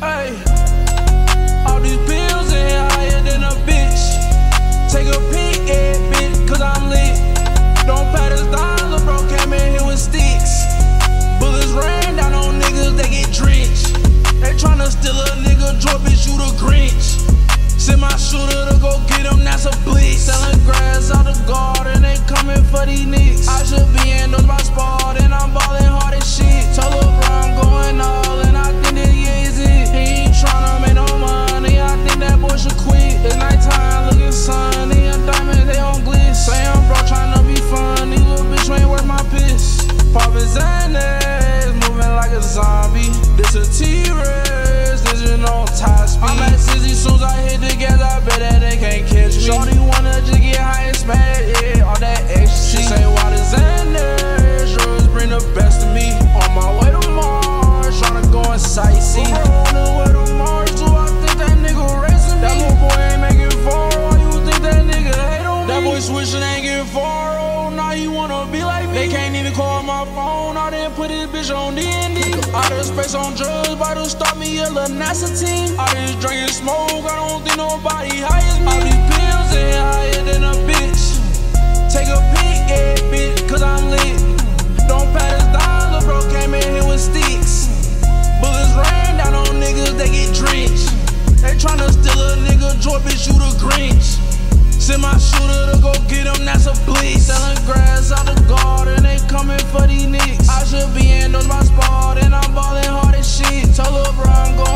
Hey, all these bills ain't higher than a bitch. Take a pill. Switching ain't getting far, oh, now you wanna be like me. They can't even call my phone, I didn't put this bitch on the other space on drugs, bottles stop me a little NASA team. I just drink and smoke, I don't think nobody high should go get them, that's a bleach. Selling grass out the garden, they coming for these nicks. I should be in those my spot, and I'm ballin' hard as shit. Tell LeBron, go